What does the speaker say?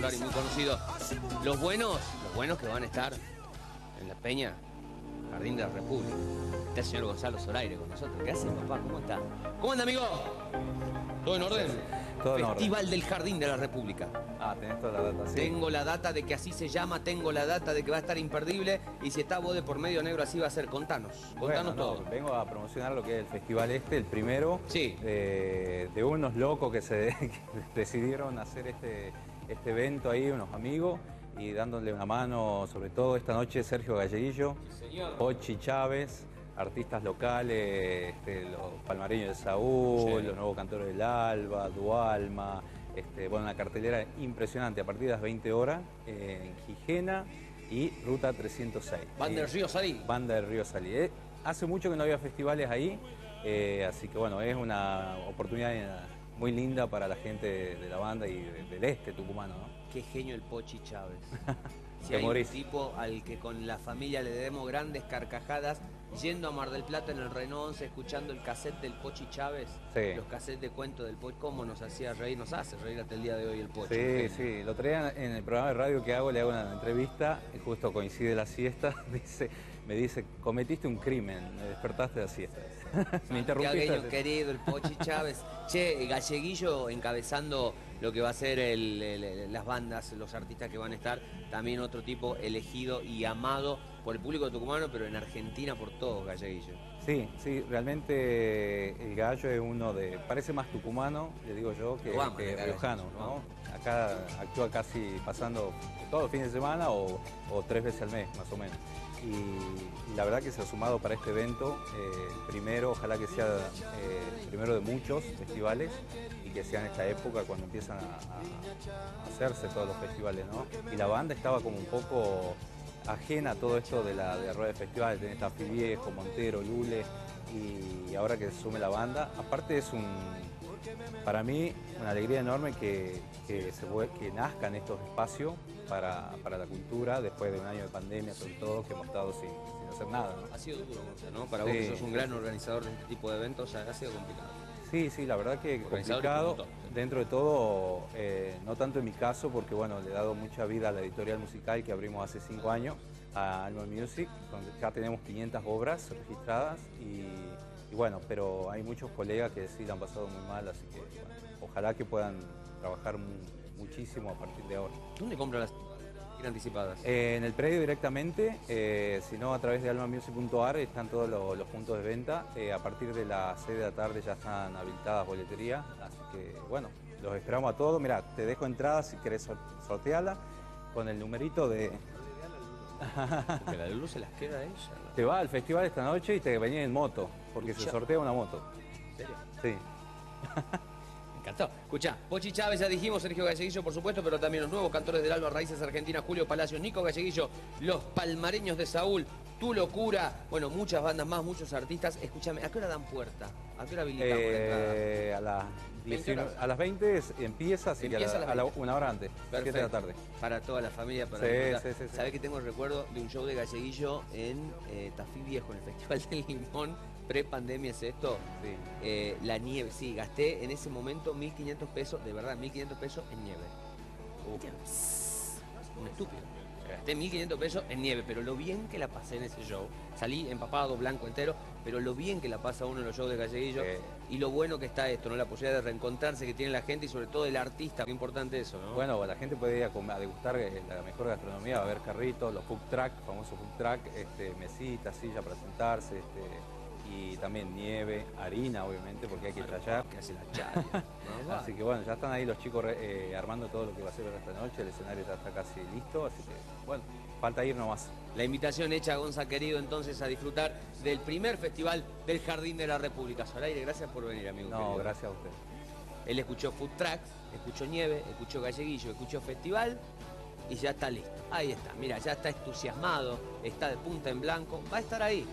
popular y muy conocido. Los buenos, los buenos que van a estar en la Peña, Jardín de la República. Está el señor Gonzalo Zoraire con nosotros. ¿Qué hace, papá? ¿Cómo está? ¿Cómo anda, amigo? ¿Todo en orden? Todo Festival del Jardín de la República. Ah, tenés toda la data, sí. Tengo la data de que así se llama, tengo la data de que va a estar imperdible y si está vos de por medio negro así va a ser. Contanos, contanos Bueno, no, todo. vengo a promocionar lo que es el festival este, el primero, Sí. de, de unos locos que se que decidieron hacer este, este evento ahí, unos amigos, y dándole una mano, sobre todo esta noche, Sergio Galleguillo, Señor. Pochi Chávez, artistas locales, este, los palmareños de Saúl, Sí. los nuevos cantores del Alba, Dualma, este, bueno, una cartelera impresionante a partir de las 20 horas eh, en Gijena y Ruta 306. Van del Río Salí. Banda del Río Salí. Eh, hace mucho que no había festivales ahí, eh, así que bueno, es una oportunidad muy linda para la gente de, de la banda y de- del este tucumano, ¿no? Qué genio el Pochi Chávez. Si hay un morís. tipo al que con la familia le demos grandes carcajadas, yendo a Mar del Plata en el Renault 11, escuchando el cassette del Pochi Chávez, Sí. los cassettes de cuento del Pochi, cómo nos hacía reír, nos hace reír hasta el día de hoy el Pochi. Sí, sí, lo traía en el programa de radio que hago, le hago una entrevista, y justo coincide la siesta, dice, me dice, cometiste un crimen, me despertaste de la siesta. me interrumpiste. Querido, el Pochi Chávez. che, Galleguillo encabezando lo que va a ser las bandas, los artistas que van a estar. También otro tipo elegido y amado por el público tucumano, pero en Argentina por todos, Galleguillo. Sí, sí, realmente el gallo es uno de, parece más tucumano, le digo yo, que, riojano, ¿no? Acá actúa casi pasando todos los fines de semana o, o tres veces al mes, más o menos. Y, la verdad que se ha sumado para este evento, eh, primero, ojalá que sea eh, primero de muchos festivales y que sea en esta época cuando empiezan a hacerse todos los festivales, ¿no? Y la banda estaba como un poco ajena a todo esto de la, de rueda de festival, tenés Tafi Viejo, Montero, Lule, y ahora que se sume la banda, aparte es un, para mí, una alegría enorme que, que, se, vue- que nazcan estos espacios para, para la cultura después de un año de pandemia, sobre todo, que hemos estado sin, sin hacer nada. ¿no? Ha sido duro, ¿no? Para vos que sos un gran organizador de este tipo de eventos, ha ha sido complicado. Sí, sí, la verdad que y complicado. Dentro de todo, eh, no tanto en mi caso, porque bueno, le he dado mucha vida a la editorial musical que abrimos hace cinco años, a Animal Music, donde ya tenemos 500 obras registradas y, bueno, pero hay muchos colegas que sí la han pasado muy mal, así que ojalá que puedan trabajar mu- muchísimo a partir de ahora. ¿Dónde compran las anticipadas? Eh, en el predio directamente, eh, si no a través de almamusic.ar están todos los, los puntos de venta. Eh, a partir de las 6 de la tarde ya están habilitadas boleterías, así que bueno, los esperamos a todos. Mira, te dejo entrada si querés sor- sortearla con el numerito de... Porque la luz se las queda a ella. ¿no? Te va al festival esta noche y te venís en moto, porque se sortea una moto. ¿En serio? Sí. Escuchá, Pochi Chávez, ya dijimos, Sergio Galleguillo, por supuesto, pero también los nuevos cantores del Alba Raíces Argentina, Julio Palacios, Nico Galleguillo, los palmareños de Saúl, Tu Locura, bueno, muchas bandas más, muchos artistas. Escúchame, ¿a qué hora dan puerta? ¿A qué hora habilitamos la entrada? Eh, a, 20 19 horas. a las 20 es- empieza, así que a la- a las a la- 20. una hora antes, 7 de la tarde. Para toda la familia, para Sí, sí, sí, sí. ¿Sabés que tengo el recuerdo de un show de Galleguillo en eh, Tafí Viejo, en el Festival del Limón? Pre-pandemia es esto. Sí. Eh, la nieve, sí, gasté en ese momento 1.500 pesos, de verdad, 1.500 pesos en nieve. Un estúpido. Gasté 1.500 pesos en nieve, pero lo bien que la pasé en ese show. Salí empapado, blanco entero, pero lo bien que la pasa uno en los shows de Galleguillo. Sí. Y lo bueno que está esto, ¿no? La posibilidad de reencontrarse que tiene la gente y sobre todo el artista. Qué importante eso, ¿no? Bueno, la gente puede ir a, comer- a degustar eh, la mejor gastronomía, va a ver carritos, los food truck, famosos food truck, este, mesitas, sillas para sentarse, este, y también nieve, harina, obviamente, porque hay que tallar. que hace la. ¿no? Así que bueno, ya están ahí los chicos eh, armando todo lo que va a ser esta noche, el escenario ya está casi listo, así que bueno, falta ir nomás. La invitación hecha Gonza querido entonces a disfrutar del primer festival del Jardín de la República. Solaire, gracias por venir, amigo. No, querido. gracias a usted. Él escuchó Food Tracks, escuchó Nieve, escuchó Galleguillo, escuchó Festival y ya está listo. Ahí está, mira, ya está entusiasmado, está de punta en blanco, va a estar ahí.